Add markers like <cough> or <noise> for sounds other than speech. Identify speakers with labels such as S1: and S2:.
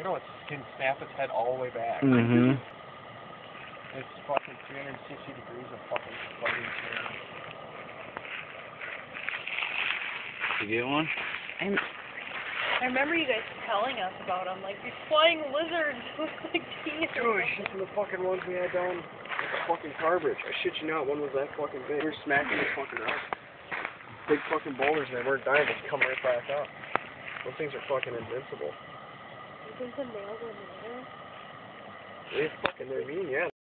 S1: You know, it can snap its head all the way back.
S2: Mm-hmm.
S1: It's fucking 360 degrees of fucking floating chair.
S2: You get one?
S3: I'm, I remember you guys telling us about them, like these flying lizards <laughs> with like teeth.
S1: Dude, shit from the fucking ones we had down at the fucking car bridge. I shit you not, one was that fucking big. We were smacking the fucking out. Big fucking boulders and they weren't dying, they come right back up. Those things are fucking invincible. They fucking, yeah.